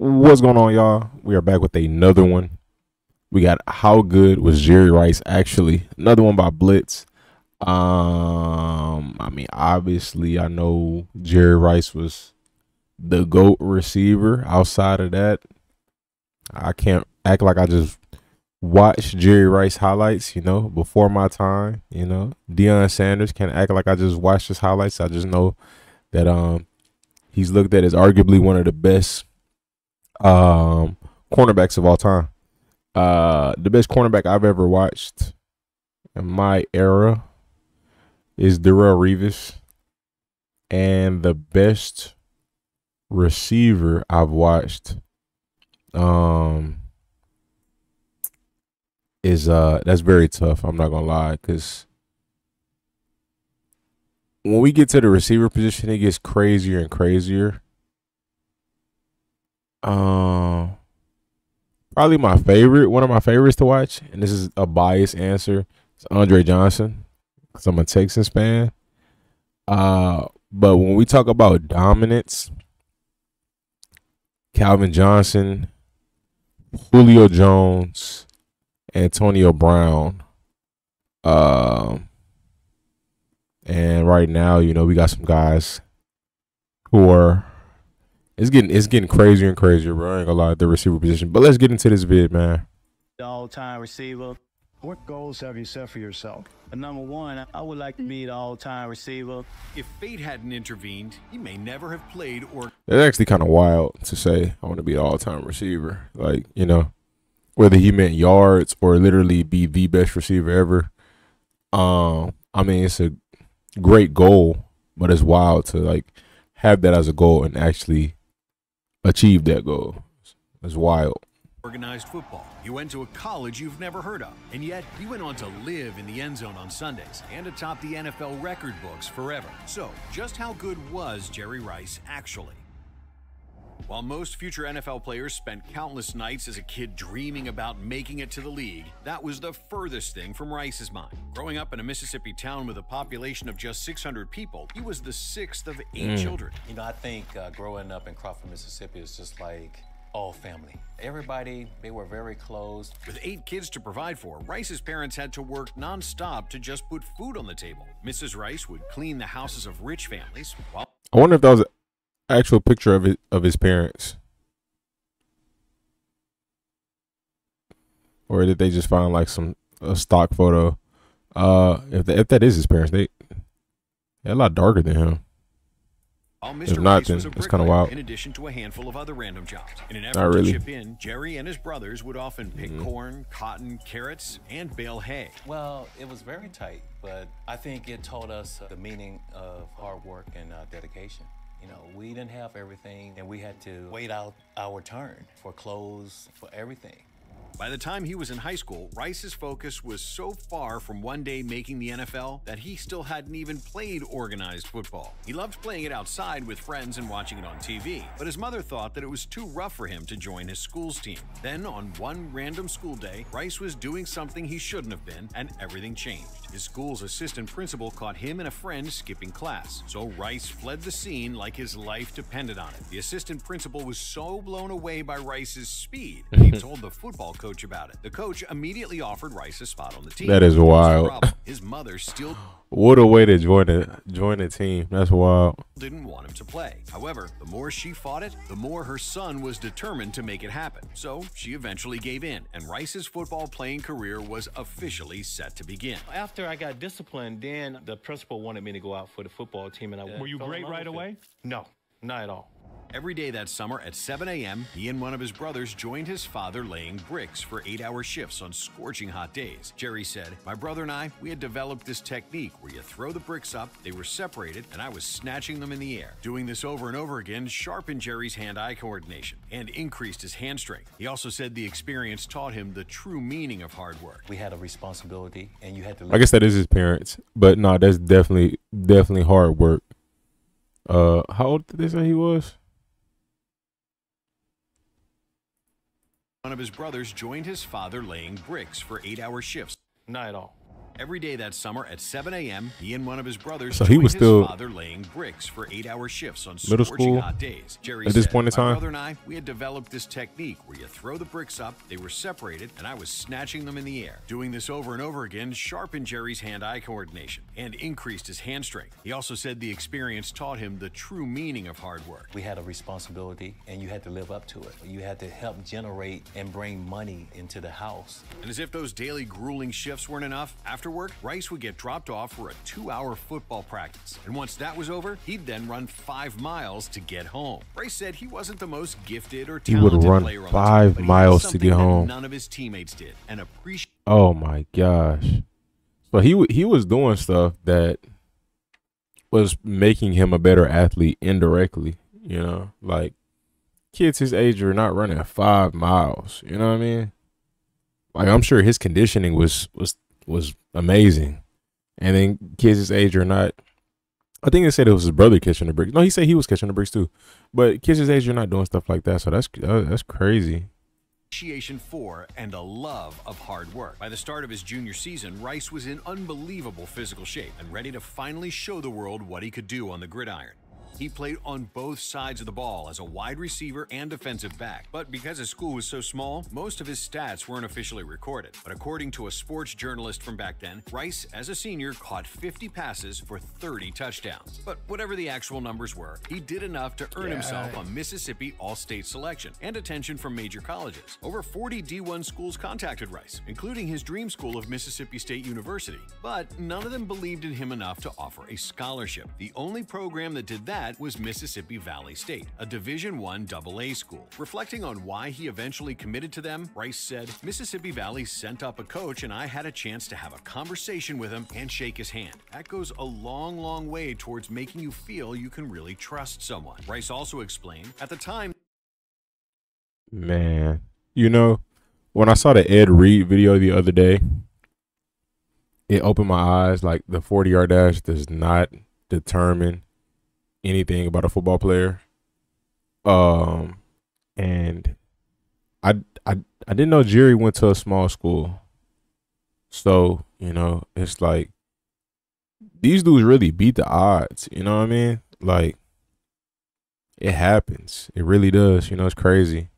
What's going on, y'all? We are back with another one. We got how good was Jerry Rice actually? Another one by Blitz. Um, I mean, obviously, I know Jerry Rice was the goat receiver. Outside of that, I can't act like I just watched Jerry Rice highlights. You know, before my time. You know, Deion Sanders can't act like I just watched his highlights. I just know that um he's looked at as arguably one of the best um, cornerbacks of all time. Uh, the best cornerback I've ever watched in my era is Darrelle Revis, and the best receiver I've watched um is uh that's very tough. I'm not gonna lie, because when we get to the receiver position, it gets crazier and crazier. Um, probably my favorite, one of my favorites to watch, and this is a biased answer. It's Andre Johnson, because I'm a Texans fan. Uh, but when we talk about dominance, Calvin Johnson, Julio Jones, Antonio Brown. Um, and right now, you know, we got some guys who are it's getting it's getting crazier and crazier, bro. I ain't gonna lie, the receiver position. But let's get into this vid, man. All time receiver. What goals have you set for yourself? But number one, I would like to be the all time receiver. If fate hadn't intervened, he may never have played or. It's actually kind of wild to say I want to be an all time receiver. Like, you know, whether he meant yards or literally be the best receiver ever. Um, I mean, it's a great goal, but it's wild to like have that as a goal and actually achieve that goal. It's wild. Organized football. You went to a college you've never heard of, and yet you went on to live in the end zone on Sundays and atop the NFL record books forever. So, just how good was Jerry Rice actually? While most future NFL players spent countless nights as a kid dreaming about making it to the league, that was the furthest thing from Rice's mind. Growing up in a Mississippi town with a population of just 600 people, he was the sixth of eight mm. children. You know, I think uh, growing up in Crawford, Mississippi is just like all family. Everybody, they were very close. With eight kids to provide for, Rice's parents had to work nonstop to just put food on the table. Mrs. Rice would clean the houses of rich families while I wonder if that was actual picture of it of his parents, or did they just find like some a stock photo? Uh, if the, if that is his parents, they they're a lot darker than him. If not, then it's kind of wild. In addition to a handful of other random jobs, in an effort really. to chip in, Jerry and his brothers would often pick mm -hmm. corn, cotton, carrots, and bale hay. Well, it was very tight, but I think it taught us the meaning of hard work and uh, dedication. You know, we didn't have everything and we had to wait out our turn for clothes, for everything. By the time he was in high school, Rice's focus was so far from one day making the NFL that he still hadn't even played organized football. He loved playing it outside with friends and watching it on TV, but his mother thought that it was too rough for him to join his school's team. Then, on one random school day, Rice was doing something he shouldn't have been, and everything changed. His school's assistant principal caught him and a friend skipping class, so Rice fled the scene like his life depended on it. The assistant principal was so blown away by Rice's speed, he told the football coach coach about it. The coach immediately offered Rice a spot on the team. That is wild. His mother still what a way to join a join a team. That's wild. Didn't want him to play. However, the more she fought it, the more her son was determined to make it happen. So she eventually gave in, and Rice's football playing career was officially set to begin. After I got disciplined, then the principal wanted me to go out for the football team, and I were you great right away? No, not at all. Every day that summer at 7 a.m., he and one of his brothers joined his father laying bricks for eight hour shifts on scorching hot days. Jerry said, My brother and I, we had developed this technique where you throw the bricks up, they were separated, and I was snatching them in the air. Doing this over and over again sharpened Jerry's hand eye coordination and increased his hand strength. He also said the experience taught him the true meaning of hard work. We had a responsibility, and you had to. I guess that is his parents, but no, that's definitely, definitely hard work. Uh, how old did they say he was? One of his brothers joined his father laying bricks for eight hour shifts. Not at all. Every day that summer at 7 a.m., he and one of his brothers So he joined was his still father laying bricks for eight-hour shifts on middle scorching school hot days. Jerry at this said, point in "My time?" brother and I, we had developed this technique where you throw the bricks up, they were separated, and I was snatching them in the air. Doing this over and over again sharpened Jerry's hand-eye coordination and increased his hand strength. He also said the experience taught him the true meaning of hard work. We had a responsibility and you had to live up to it. You had to help generate and bring money into the house. And as if those daily grueling shifts weren't enough, after work, Rice would get dropped off for a two hour football practice. And once that was over, he'd then run five miles to get home. Rice said he wasn't the most gifted or He would talented run player on the five team, but he had miles to get home. None of his teammates did, and appreciate Oh my gosh. So he he was doing stuff that was making him a better athlete indirectly, you know? Like kids his age are not running 5 miles, you know what I mean? Like I'm sure his conditioning was was was amazing. And then kids his age are not I think they said it was his brother catching the bricks. No, he said he was catching the bricks too. But kids his age are not doing stuff like that, so that's uh, that's crazy. appreciation for and a love of hard work. By the start of his junior season, Rice was in unbelievable physical shape and ready to finally show the world what he could do on the gridiron. He played on both sides of the ball as a wide receiver and defensive back. But because his school was so small, most of his stats weren't officially recorded. But according to a sports journalist from back then, Rice, as a senior, caught 50 passes for 30 touchdowns. But whatever the actual numbers were, he did enough to earn himself a Mississippi All State selection and attention from major colleges. Over 40 D1 schools contacted Rice, including his dream school of Mississippi State University. But none of them believed in him enough to offer a scholarship. The only program that did that was Mississippi Valley State, a Division I AA school. Reflecting on why he eventually committed to them, Rice said, Mississippi Valley sent up a coach and I had a chance to have a conversation with him and shake his hand. That goes a long, long way towards making you feel you can really trust someone. Rice also explained, at the time, Man, you know, when I saw the Ed Reed video the other day, it opened my eyes. Like the 40 yard dash does not determine anything about a football player. Um, and I, I, I didn't know Jerry went to a small school. So, you know, it's like these dudes really beat the odds. You know what I mean? Like, it happens. It really does. You know, it's crazy.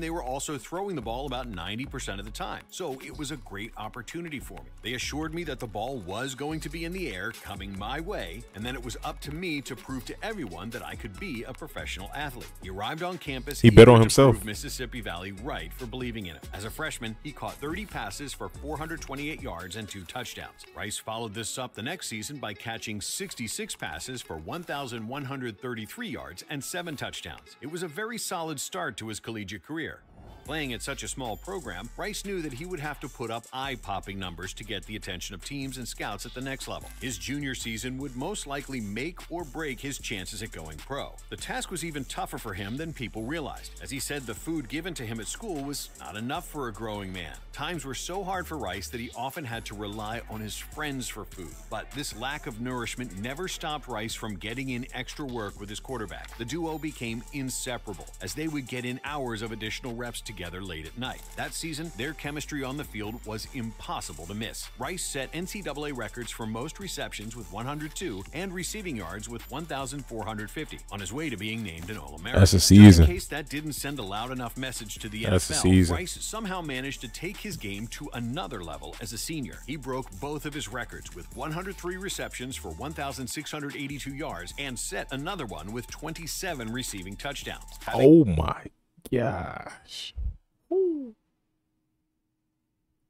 They were also throwing the ball about 90% of the time. So it was a great opportunity for me. They assured me that the ball was going to be in the air coming my way, and then it was up to me to prove to everyone that I could be a professional athlete. He arrived on campus. He bet on himself. Mississippi Valley right for believing in him. As a freshman, he caught 30 passes for 428 yards and two touchdowns. Rice followed this up the next season by catching 66 passes for 1,133 yards and seven touchdowns. It was a very solid start to his collegiate career career. Playing at such a small program, Rice knew that he would have to put up eye popping numbers to get the attention of teams and scouts at the next level. His junior season would most likely make or break his chances at going pro. The task was even tougher for him than people realized. As he said, the food given to him at school was not enough for a growing man. Times were so hard for Rice that he often had to rely on his friends for food. But this lack of nourishment never stopped Rice from getting in extra work with his quarterback. The duo became inseparable as they would get in hours of additional reps together late at night. That season, their chemistry on the field was impossible to miss. Rice set NCAA records for most receptions with 102 and receiving yards with 1,450 on his way to being named an All-American. That's a Just in case that didn't send a loud enough message to the That's a NFL, season. Rice somehow managed to take his game to another level as a senior. He broke both of his records with 103 receptions for 1,682 yards and set another one with 27 receiving touchdowns. Having Oh my gosh.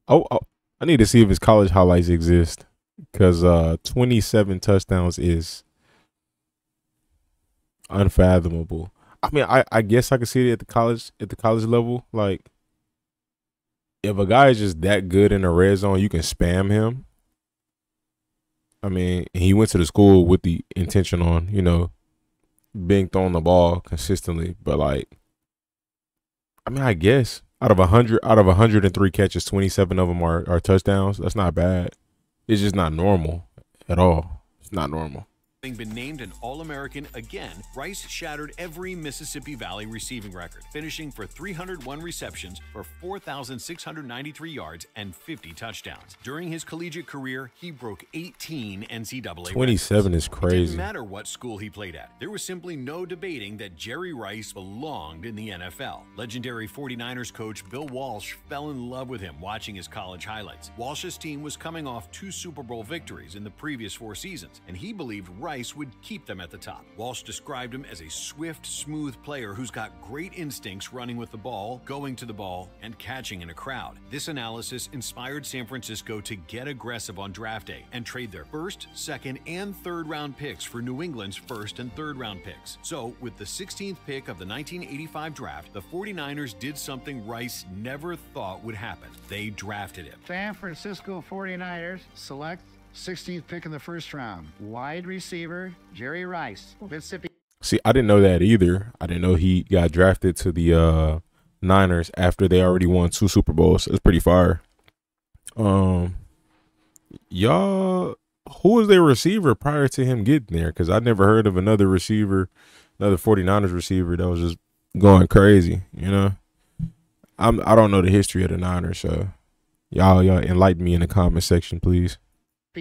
Oh, oh, I need to see if his college highlights exist because uh, 27 touchdowns is unfathomable. I mean, I, I guess I could see it at the college at the college level. Like, if a guy is just that good in the red zone, you can spam him. I mean, he went to the school with the intention on, you know, being thrown the ball consistently, but like, I mean, I guess out of a hundred, out of hundred and three catches, twenty seven of them are, are touchdowns. That's not bad. It's just not normal at all. It's not normal. Having been named an All American again, Rice shattered every Mississippi Valley receiving record, finishing for 301 receptions for 4,693 yards and 50 touchdowns. During his collegiate career, he broke 18 NCAA 27 records. is crazy. It didn't matter what school he played at. There was simply no debating that Jerry Rice belonged in the NFL. Legendary 49ers coach Bill Walsh fell in love with him watching his college highlights. Walsh's team was coming off two Super Bowl victories in the previous four seasons, and he believed Rice would keep them at the top. Walsh described him as a swift, smooth player who's got great instincts running with the ball, going to the ball, and catching in a crowd. This analysis inspired San Francisco to get aggressive on draft day and trade their first, second, and third round picks for New England's first and third round picks. So, with the 16th pick of the 1985 draft, the 49ers did something Rice never thought would happen. They drafted him. San Francisco 49ers select 16th pick in the first round. Wide receiver Jerry Rice, Mississippi. See, I didn't know that either. I didn't know he got drafted to the uh Niners after they already won two Super Bowls. It's pretty fire. Um y'all who was their receiver prior to him getting there? Because I never heard of another receiver, another 49ers receiver that was just going crazy, you know? I'm I don't know the history of the Niners, so y'all y'all enlighten me in the comment section, please.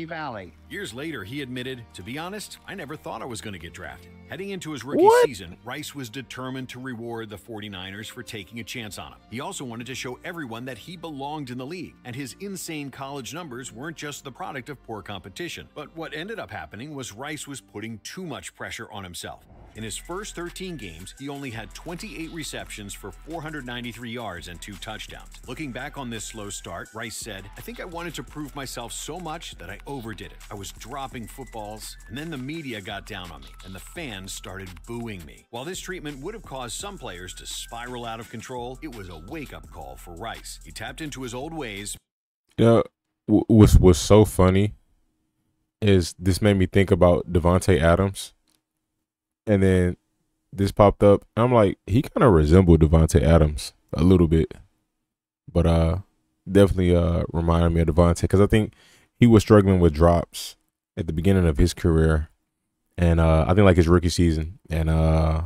Valley. Years later, he admitted, To be honest, I never thought I was going to get drafted. Heading into his rookie What? season, Rice was determined to reward the 49ers for taking a chance on him. He also wanted to show everyone that he belonged in the league, and his insane college numbers weren't just the product of poor competition. But what ended up happening was Rice was putting too much pressure on himself. In his first 13 games, he only had 28 receptions for 493 yards and two touchdowns. Looking back on this slow start, Rice said, I think I wanted to prove myself so much that I overdid it. I was dropping footballs, and then the media got down on me, and the fans started booing me. While this treatment would have caused some players to spiral out of control, it was a wake up call for Rice. He tapped into his old ways, what's what's so funny is this made me think about Davante Adams, and then this popped up. I'm like, he kind of resembled Davante Adams a little bit, but uh, definitely uh reminded me of Davante because I think he was struggling with drops at the beginning of his career, and uh, I think like his rookie season, and uh,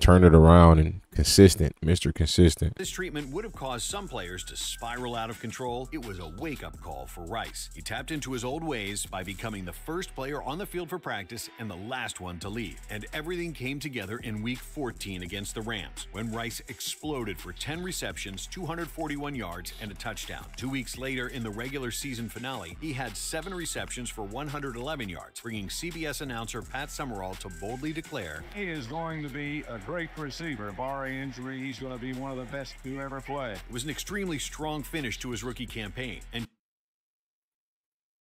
turned it around and consistent, Mister Consistent. This treatment would have caused some players to spiral out of control. It was a wake up call for Rice. He tapped into his old ways by becoming the first player on the field for practice and the last one to leave. And everything came together in week 14 against the Rams when Rice exploded for 10 receptions, 241 yards, and a touchdown. Two weeks later, in the regular season finale, he had seven receptions for 111 yards, bringing CBS announcer Pat Summerall to boldly declare, He is going to be a great receiver. Barring injury, he's going to be one of the best to ever play. It was an extremely strong finish to his rookie campaign, and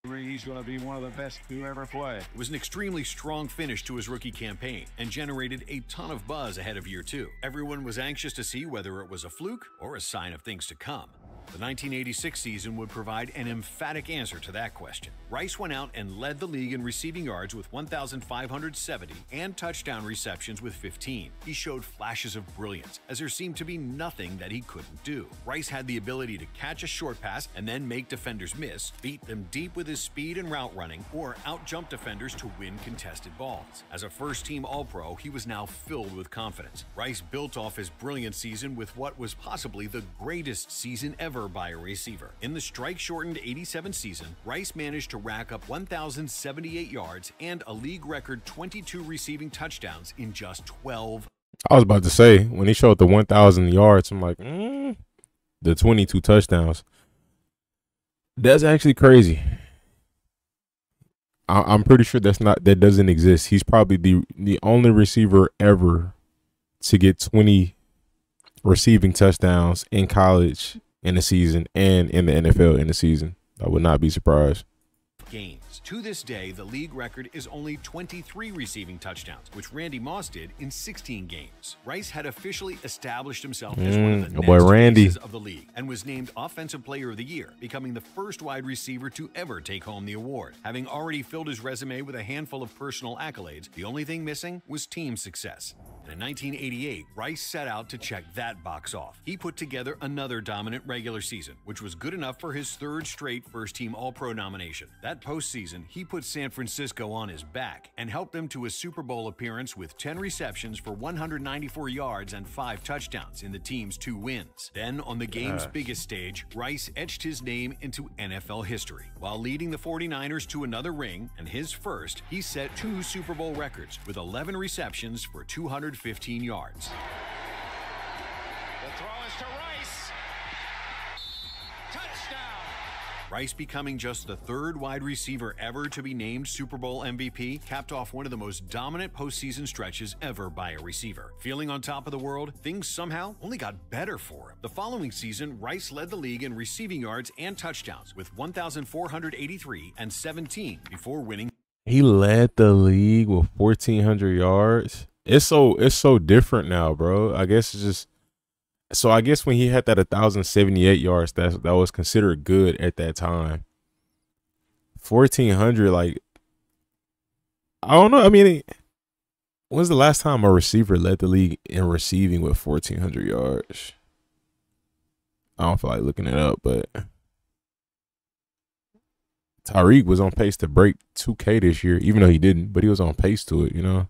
He's going to be one of the best to ever play. It was an extremely strong finish to his rookie campaign and generated a ton of buzz ahead of year two. Everyone was anxious to see whether it was a fluke or a sign of things to come. The 1986 season would provide an emphatic answer to that question. Rice went out and led the league in receiving yards with 1,570 and touchdown receptions with 15. He showed flashes of brilliance, as there seemed to be nothing that he couldn't do. Rice had the ability to catch a short pass and then make defenders miss, beat them deep with his speed and route running, or outjump defenders to win contested balls. As a first team All Pro, he was now filled with confidence. Rice built off his brilliant season with what was possibly the greatest season ever by a receiver. In the strike shortened 87 season, Rice managed to rack up 1,078 yards and a league record 22 receiving touchdowns in just 12 I was about to say when he showed the 1,000 yards, I'm like, mm, the 22 touchdowns. That's actually crazy. I, I'm pretty sure that's not that doesn't exist. He's probably the the only receiver ever to get 20 receiving touchdowns in college in the season and in the NFL in the season. I would not be surprised. games. To this day, the league record is only 23 receiving touchdowns, which Randy Moss did in 16 games. Rice had officially established himself as one of Mm, the your boy Randy. of the league and was named Offensive Player of the Year, becoming the first wide receiver to ever take home the award. Having already filled his resume with a handful of personal accolades, the only thing missing was team success. And in 1988, Rice set out to check that box off. He put together another dominant regular season, which was good enough for his third straight first team All Pro nomination. That postseason, he put San Francisco on his back and helped them to a Super Bowl appearance with 10 receptions for 194 yards and 5 touchdowns in the team's two wins. Then, on the game's Gosh. biggest stage, Rice etched his name into NFL history. While leading the 49ers to another ring and his first, he set two Super Bowl records with 11 receptions for 215 yards. The throw is to Rice. Touchdown. Rice becoming just the third wide receiver ever to be named Super Bowl MVP capped off one of the most dominant postseason stretches ever by a receiver. Feeling on top of the world, things somehow only got better for him. The following season, Rice led the league in receiving yards and touchdowns with 1,483 and 17 before winning He led the league with 1400 yards. It's so it's so different now, bro. I guess it's just so I guess when he had that 1078 yards that that was considered good at that time. 1400 like I don't know. I mean, when's the last time a receiver led the league in receiving with 1400 yards? I don't feel like looking it up, but Tyreek was on pace to break 2K this year, even though he didn't, but he was on pace to it, you know.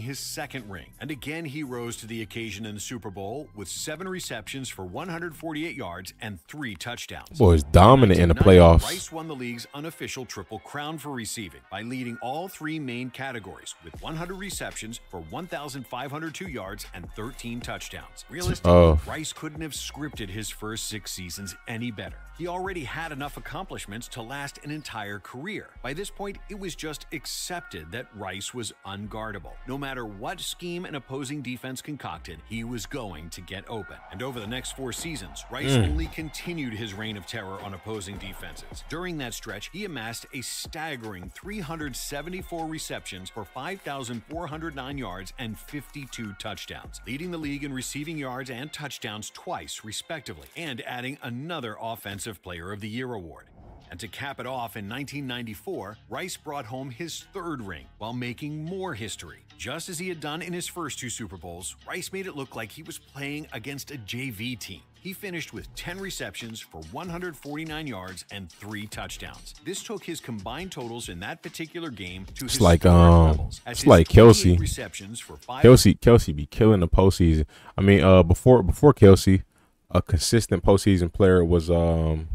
His second ring. And again, he rose to the occasion in the Super Bowl with seven receptions for 148 yards and three touchdowns. Boy, is dominant in the playoffs. Rice won the league's unofficial triple crown for receiving by leading all three main categories with 100 receptions for 1,502 yards and 13 touchdowns. Realistically, Oh. Rice couldn't have scripted his first six seasons any better. He already had enough accomplishments to last an entire career. By this point, it was just accepted that Rice was unguardable. No matter what scheme an opposing defense concocted, he was going to get open. And over the next four seasons, Rice hmm. only continued his reign of terror on opposing defenses. During that stretch, he amassed a staggering 374 receptions for 5,409 yards and 52 touchdowns, leading the league in receiving yards and touchdowns twice, respectively, and adding another Offensive Player of the Year award. And to cap it off in 1994, Rice brought home his third ring while making more history. Just as he had done in his first two Super Bowls, Rice made it look like he was playing against a JV team. He finished with 10 receptions for 149 yards and 3 touchdowns. This took his combined totals in that particular game to It's like, um, levels, it's like Kelce. receptions for 5 Kelce Kelce be killing the postseason. I mean, uh, before before Kelce, a consistent postseason player was um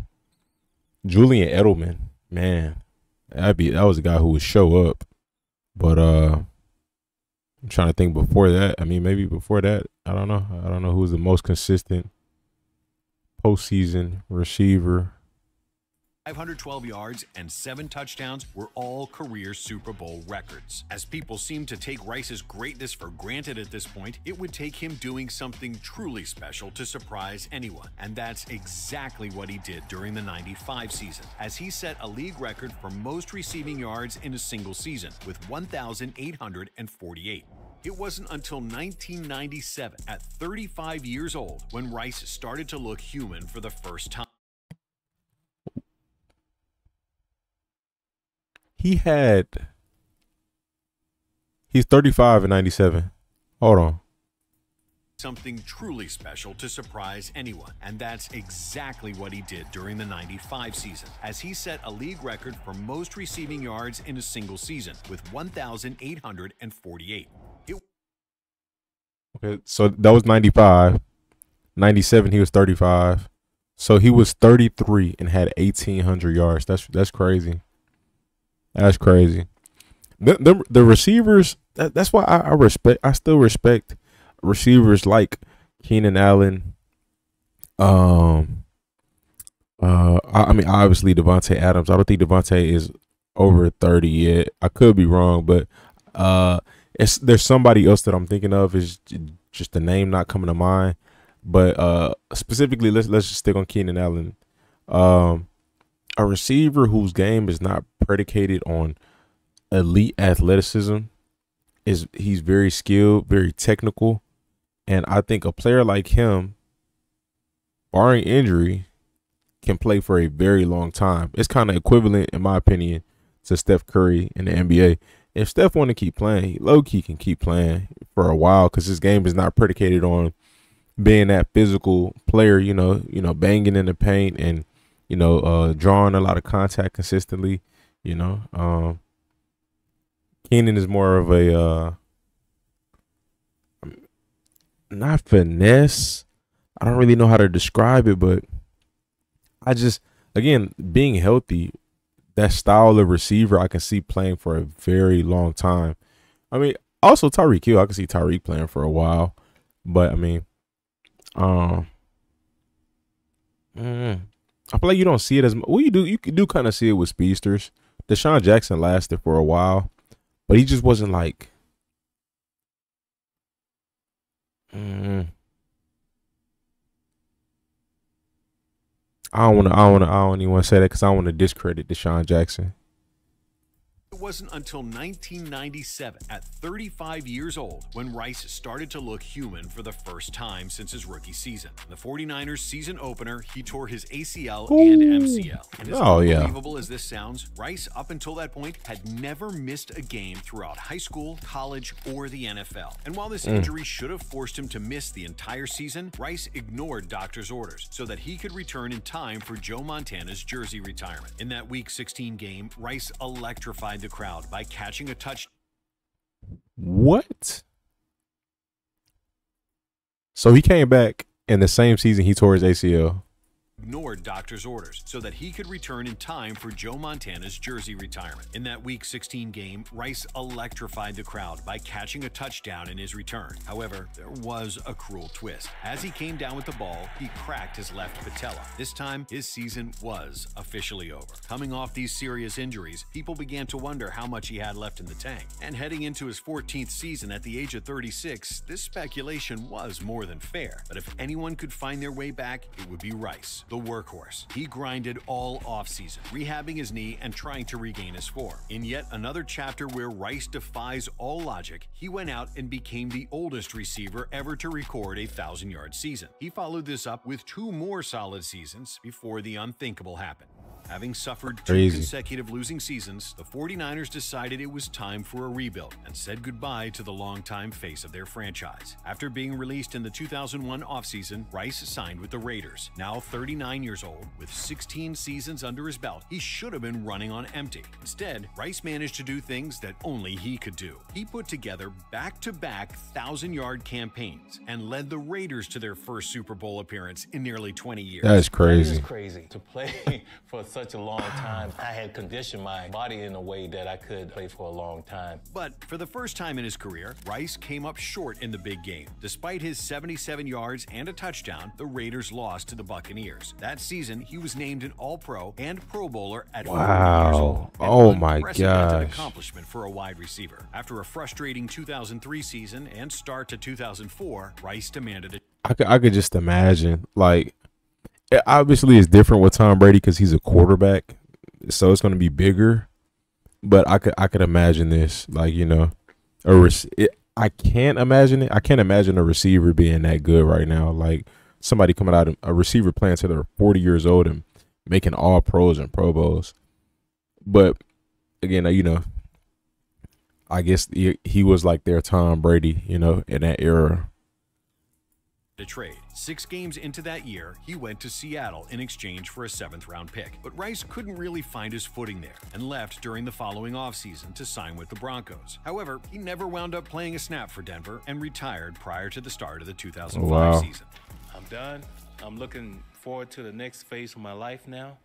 Julian Edelman. Man, that be that was a guy who would show up. But uh, I'm trying to think before that. I mean, maybe before that, I don't know. I don't know who was the most consistent postseason receiver. 512 yards and seven touchdowns were all career Super Bowl records. As people seem to take Rice's greatness for granted at this point, it would take him doing something truly special to surprise anyone. And that's exactly what he did during the 95 season, as he set a league record for most receiving yards in a single season with 1,848. It wasn't until 1997, at 35 years old, when Rice started to look human for the first time. He had. He's 35 and 97. Hold on. something truly special to surprise anyone. And that's exactly what he did during the 95 season, as he set a league record for most receiving yards in a single season with 1,848. It Okay, so that was 95. 97, he was 35. So he was 33 and had 1,800 yards. That's that's crazy. That's crazy. The the, the receivers. That, that's why I, I respect. I still respect receivers like Keenan Allen. Um. Uh, I, I mean, obviously Davante Adams. I don't think Davante is over 30 yet. I could be wrong, but uh, it's there's somebody else that I'm thinking of. Is just the name not coming to mind. But uh, specifically, let's let's just stick on Keenan Allen. Um, a receiver whose game is not predicated on elite athleticism is he's very skilled, very technical, and I think a player like him, barring injury, can play for a very long time. It's kind of equivalent, in my opinion, to Steph Curry in the NBA. if Steph want to keep playing, he low key can keep playing for a while because his game is not predicated on being that physical player. You know, you know, banging in the paint and you know, uh, drawing a lot of contact consistently. You know, um, Keenan is more of a uh, not finesse. I don't really know how to describe it, but I just again being healthy, that style of receiver I can see playing for a very long time. I mean, also Tyreek Hill, I can see Tyreek playing for a while, but I mean, um, mm, I feel like you don't see it as well. You do, you do kind of see it with speedsters. DeSean Jackson lasted for a while, but he just wasn't like. Mm, I don't want to. I don't want to. I don't even want to say that because I want to discredit DeSean Jackson. It wasn't until 1997, at 35 years old, when Rice started to look human for the first time since his rookie season. In the 49ers season opener, he tore his ACL and MCL. And as Oh, yeah. unbelievable as this sounds, Rice, up until that point, had never missed a game throughout high school, college, or the NFL. And while this hmm. injury should have forced him to miss the entire season, Rice ignored doctor's orders so that he could return in time for Joe Montana's jersey retirement. In that Week 16 game, Rice electrified the crowd by catching a touchdown. What? So he came back in the same season he tore his ACL. Ignored doctor's orders so that he could return in time for Joe Montana's jersey retirement. In that Week 16 game, Rice electrified the crowd by catching a touchdown in his return. However, there was a cruel twist. As he came down with the ball, he cracked his left patella. This time, his season was officially over. Coming off these serious injuries, people began to wonder how much he had left in the tank. And heading into his 14th season at the age of 36, this speculation was more than fair. But if anyone could find their way back, it would be Rice, the workhorse. He grinded all offseason, rehabbing his knee and trying to regain his form. In yet another chapter where Rice defies all logic, he went out and became the oldest receiver ever to record a 1,000 yard season. He followed this up with two more solid seasons before the unthinkable happened. Having suffered two consecutive losing seasons, the 49ers decided it was time for a rebuild and said goodbye to the longtime face of their franchise. After being released in the 2001 offseason, Rice signed with the Raiders. Now 39 years old, with 16 seasons under his belt, he should have been running on empty. Instead, Rice managed to do things that only he could do. He put together back to back 1,000 yard campaigns and led the Raiders to their first Super Bowl appearance in nearly 20 years. That is crazy. is crazy to play for such a long time. I had conditioned my body in a way that I could play for a long time. But for the first time in his career, Rice came up short in the big game. Despite his 77 yards and a touchdown, the Raiders lost to the Buccaneers. That season, he was named an All-Pro and Pro Bowler at 40 years Wow. old. An Oh my unprecedented gosh. accomplishment for a wide receiver. After a frustrating 2003 season and start to 2004, Rice demanded a I could, I could just imagine like it obviously it's different with Tom Brady because he's a quarterback, so it's going to be bigger. But I could I could imagine this like you know, a rec- it, I can't imagine it. I can't imagine a receiver being that good right now. Like somebody coming out of a receiver playing till they're forty years old and making all pros and Pro Bowls. But again, you know, I guess he, he was like their Tom Brady, you know, in that era. to trade. Six games into that year, he went to Seattle in exchange for a seventh round pick. But Rice couldn't really find his footing there and left during the following offseason to sign with the Broncos. However, he never wound up playing a snap for Denver and retired prior to the start of the 2005 Wow. season. I'm done. I'm looking forward to the next phase of my life now.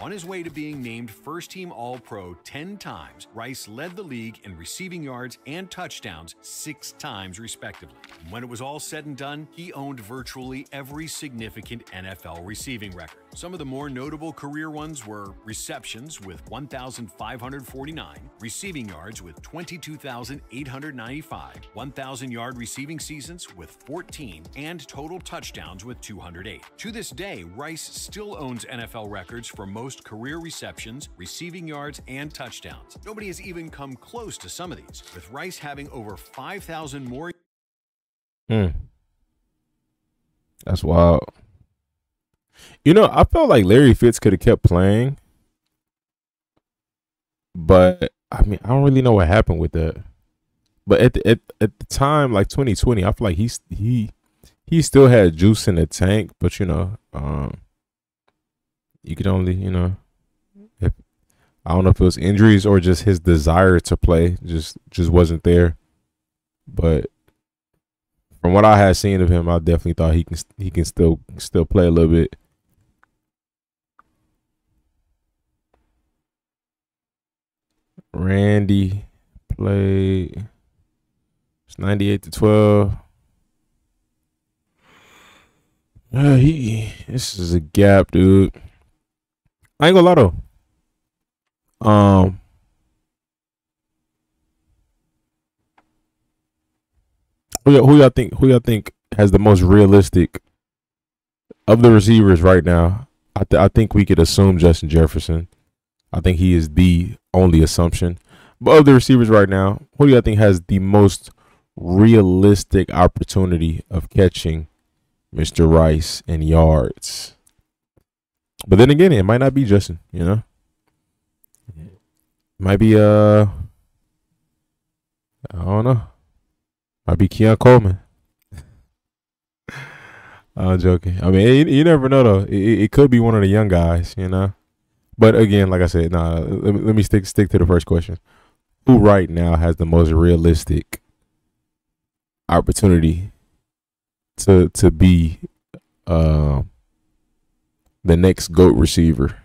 On his way to being named first team All Pro 10 times, Rice led the league in receiving yards and touchdowns six times, respectively. When it was all said and done, he owned virtually every significant NFL receiving record. Some of the more notable career ones were receptions with 1,549, receiving yards with 22,895, 1,000 yard receiving seasons with 14, and total touchdowns with 208. To this day, Rice still owns NFL records for most career receptions, receiving yards, and touchdowns. Nobody has even come close to some of these, with Rice having over 5,000 more Hmm. That's wild. You know, I felt like Larry Fitz could have kept playing, but I mean, I don't really know what happened with that. But at the, at at the time, like 2020, I feel like he's he he still had juice in the tank, but you know, um, you could only you know, if I don't know if it was injuries or just his desire to play just just wasn't there. But from what I had seen of him, I definitely thought he can he can still still play a little bit. Randy played it's 98 to 12. Uh, he this is a gap, dude. I ain't gonna lie though. Um who y'all, who y'all think who y'all think has the most realistic of the receivers right now? I th- I think we could assume Justin Jefferson. I think he is the only assumption. But of the receivers right now, who do you think has the most realistic opportunity of catching Mr. Rice in yards? But then again, it might not be Justin, you know? Might be uh I don't know. Might be Keon Coleman. I'm joking. I mean, you, you never know though. It, it could be one of the young guys, you know. But again, like I said, nah. Let me, let me stick stick to the first question. Who right now has the most realistic opportunity to to be uh, the next goat receiver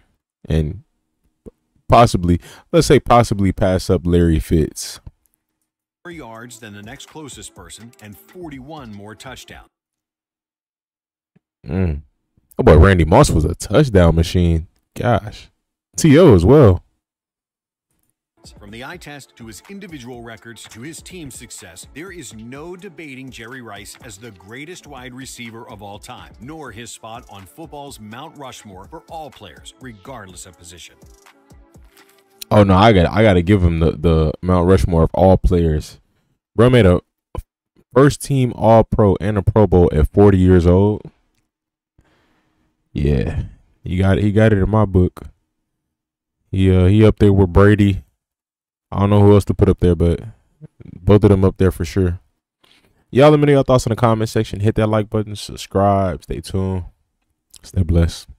and possibly, let's say, possibly pass up Larry Fitz? More yards than the next closest person and 41 more touchdowns. Mm. Oh boy, Randy Moss was a touchdown machine. Gosh, To as well. From the eye test to his individual records to his team success, there is no debating Jerry Rice as the greatest wide receiver of all time, nor his spot on football's Mount Rushmore for all players, regardless of position. Oh no, I got I got to give him the the Mount Rushmore of all players. Bro made a first team All Pro and a Pro Bowl at 40 years old. Yeah, he got he got it in my book. He uh he up there with Brady. I don't know who else to put up there, but both of them up there for sure. Y'all let me know your thoughts in the comment section. Hit that like button, subscribe, stay tuned, stay blessed.